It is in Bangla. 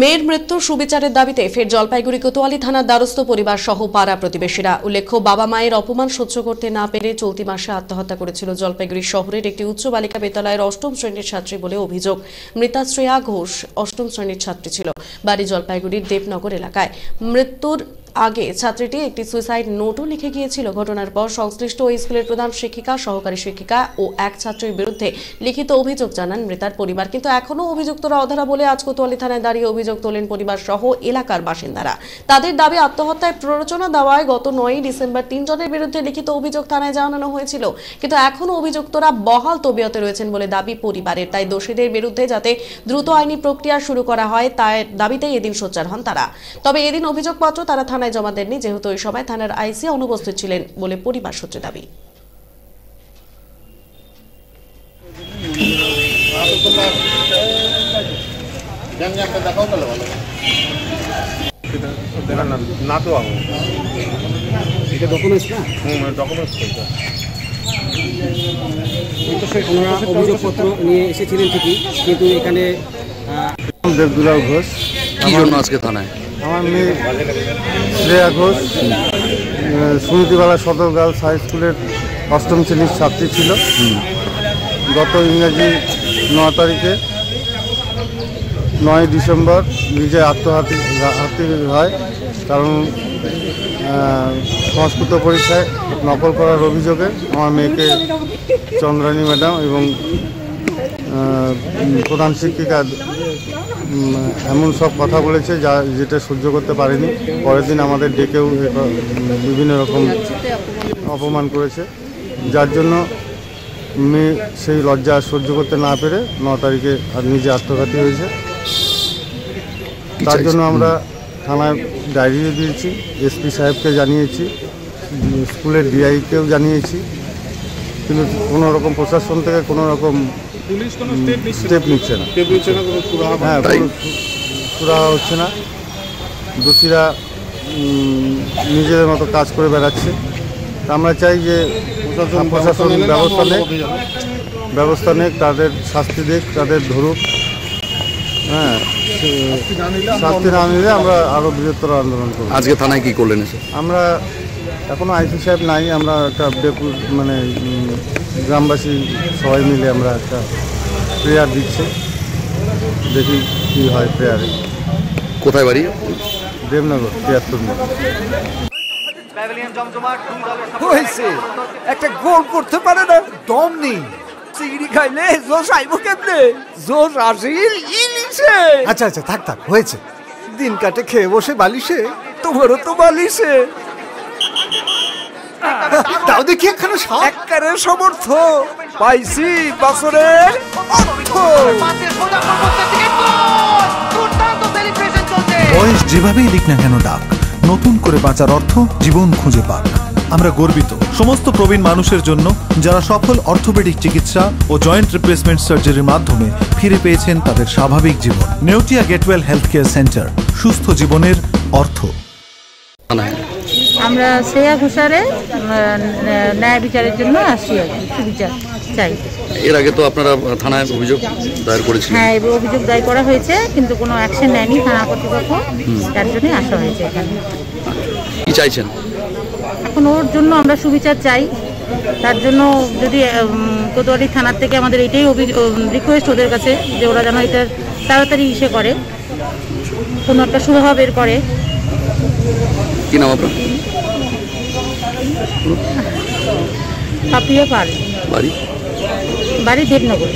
মেয়ের মৃত্যুর সুবিচারের দাবিতে ফের জলপাইগুড়ি কোতোয়ালি থানার দ্বারস্থ পরিবার সহ পাড়া প্রতিবেশীরা। উল্লেখ্য, বাবা মায়ের অপমান সহ্য করতে না পেরে চলতি মাসে আত্মহত্যা করেছিল জলপাইগুড়ি শহরের একটি উচ্চ বালিকা বিদ্যালয়ের অষ্টম শ্রেণির ছাত্রী বলে অভিযোগ। মৃতাশ্রেয়া ঘোষ অষ্টম শ্রেণির ছাত্রী ছিল। বাড়ি জলপাইগুড়ির দেবনগর এলাকায়। মৃত্যুর আগে ছাত্রীটি একটি সুইসাইড নোটও লিখে গিয়েছিল। ঘটনার পর সংশ্লিষ্ট ওই স্কুলের প্রধান শিক্ষিকা, সহকারী শিক্ষিকা ও এক ছাত্রীর বিরুদ্ধে লিখিত অভিযোগ জানান মৃতার পরিবার। কিন্তু এখনও অভিযুক্তরা অধারা বলে আজ কোতোয়ালি থানায় দাঁড়িয়ে অভিযোগ তোলেন পরিবার সহ এলাকার বাসিন্দারা। তাদের দাবি আত্মহত্যায় প্ররোচনা দেওয়ায় গত নয়ই ডিসেম্বর তিনজনের বিরুদ্ধে লিখিত অভিযোগ থানায় জানানো হয়েছিল। কিন্তু এখনও অভিযুক্তরা বহাল তবিয়তে রয়েছেন বলে দাবি পরিবারের। তাই দোষীদের বিরুদ্ধে যাতে দ্রুত আইনি প্রক্রিয়া শুরু করা হয় তার দাবিতেই এদিন সোচ্চার হন তারা। তবে এদিন অভিযোগপত্র তারা থানায় জমা দেননি যেহেতু ওই সময় থানার আইসি অনুপস্থিত ছিলেন বলে পরিবার সূত্রে দাবি। না তো আমি এটা ডকুমেন্টস না হুম ডকুমেন্টস করতে ওনারা অভিযোগপত্র নিয়ে এসেছিলেন ঠিকই কিন্তু এখানে দেবদুলাল ঘোষ কি জন্য আজকে থানায়? আমার মেয়ে শ্রেয়া ঘোষ সুনীতিবালা সদর গার্লস হাই স্কুলের অষ্টম শ্রেণির ছাত্রী ছিল। গত ইংরাজি ন তারিখে নয় ডিসেম্বর নিজে আত্মহাতি হাতি হয় কারণ সংস্কৃত পরীক্ষায় নকল করার অভিযোগে আমার মেয়েকে চন্দ্রানী ম্যাডাম এবং প্রধান শিক্ষিকা এমন সব কথা বলেছে যা যেটা সহ্য করতে পারেনি। পরের দিন আমাদের ডেকেও বিভিন্ন রকম অপমান করেছে। যার জন্য মেয়ে সেই লজ্জা সহ্য করতে না পেরে ন তারিখে আর নিজে আত্মঘাতী হয়েছে। তার জন্য আমরা থানায় ডায়েরিও দিয়েছি এসপি সাহেবকে জানিয়েছি স্কুলের ডিআইকেও জানিয়েছি। কিন্তু কোনো রকম প্রশাসন থেকে কোনো রকম স্টেপ নিচ্ছে না। হ্যাঁ? কোনো সুরাহা হচ্ছে না। দোষীরা নিজেদের মতো কাজ করে বেড়াচ্ছে। তা আমরা চাই যে প্রশাসন ব্যবস্থা নেই ব্যবস্থা নেই তাদের শাস্তি দিক তাদের ধরুক। হ্যাঁ শাস্তি না নিলে আমরা আরও বৃহত্তর আন্দোলন করব। আজকে থানায় কি করলেন এসে? আমরা এখনও আইসি সাহেব নাই আমরা একটা মানে গ্রামবাসী সবাই মিলে আমরা একটা প্রেয়ার দিচ্ছি। দেখি কি হয় প্রেয়ারে কোথায় বাড়ি? দেবনগর তিয়াত্তর হয়েছে। একটা গোল করতে পারে না দম নেই। চিংড়ি খাইলে জোশ আইব কেমনে? জোশ আসিল ইলিশে। আচ্ছা আচ্ছা থাক থাক হয়েছে। দিন কাটে খেয়ে বসে বালিশে তোমারও তো বালিশে। তাও দেখি একখানে সমর্থ পাইছি বছরের অর্থ। বয়স যেভাবেই লিখ না কেন ডাক নতুন করে বাঁচার অর্থ জীবন খুঁজে পাক। আমরা গর্বিত সমস্ত প্রবীণ মানুষের জন্য যারা সফল অর্থোপেডিক চিকিৎসা ও জয়েন্ট রিপ্লেসমেন্ট সার্জারির মাধ্যমে ফিরে পেয়েছেন তাদের স্বাভাবিক জীবন। Neotia Getwell health care centre সুস্থ জীবনের অর্থ। আমরা শ্রেয়া ঘোষারে ন্যায় বিচারের জন্য আসি আর কি সুবিচার চাই। এর আগে তো আপনারা থানায় অভিযোগ দায়ের করেছিলেন। হ্যাঁ এবার অভিযোগ দায় করা হয়েছে কিন্তু কোনো অ্যাকশন নেয়নি থানা কর্তৃপক্ষ। তার জন্যই আসা হয়েছে এখানে। কি চাইছেন? এখন ওর জন্য আমরা সুবিচার চাই। তার জন্য যদি কোতোয়ালি থানার থেকে আমাদের এটাই রিকোয়েস্ট ওদের কাছে যে ওরা যেন এটা তাড়াতাড়ি ইসে করে। কোনো একটা সুরাহা বের করে। কি নাম আপনার? পাপিয়ে পার বাড়ি? বাড়ি দেবনগর।